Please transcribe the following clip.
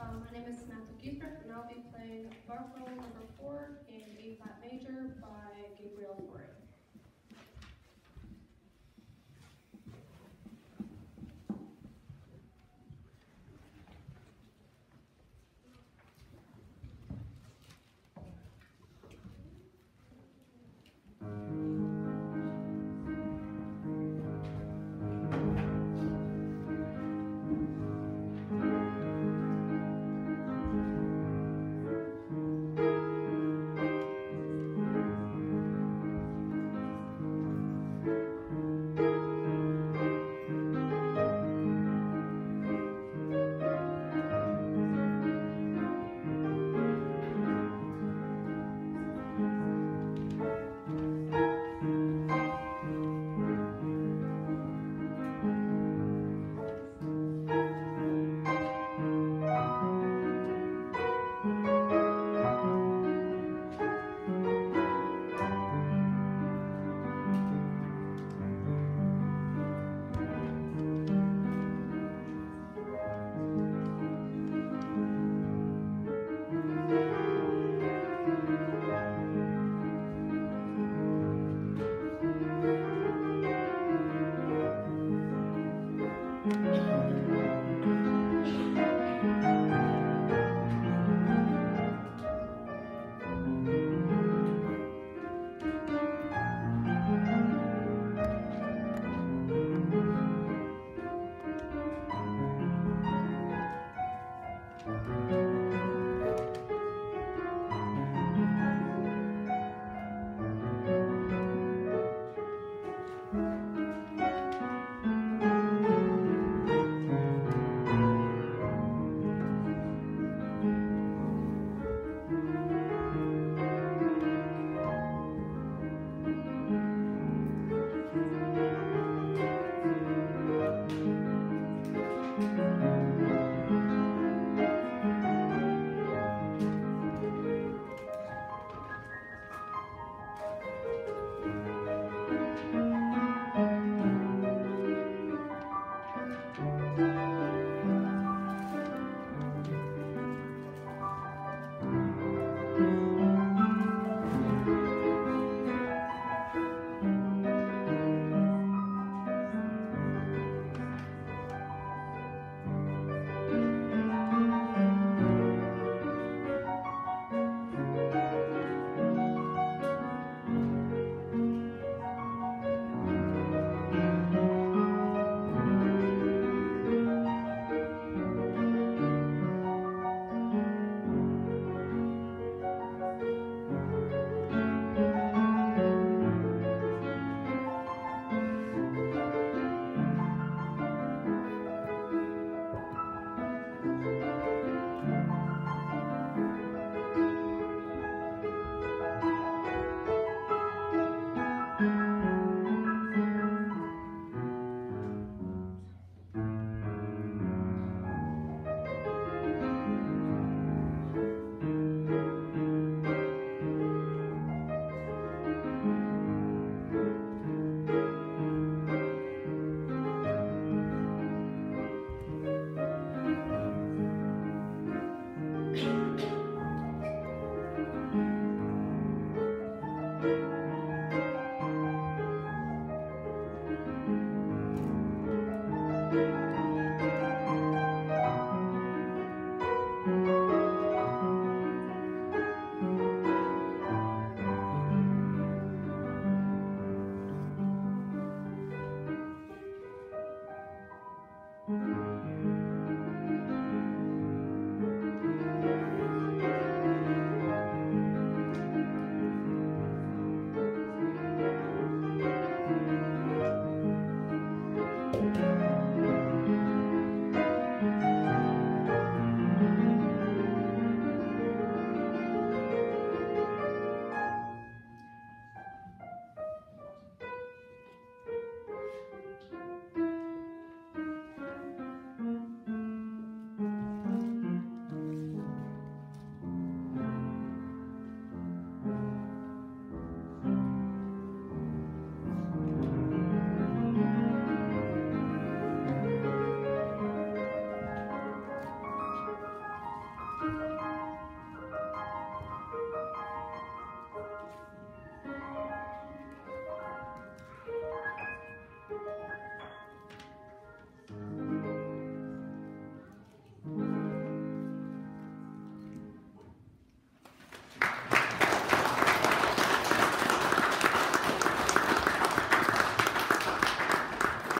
Um, my name is Samantha Giesbrecht, and I'll be playing Barcarolle number four in A flat major by Gabriel Fauré.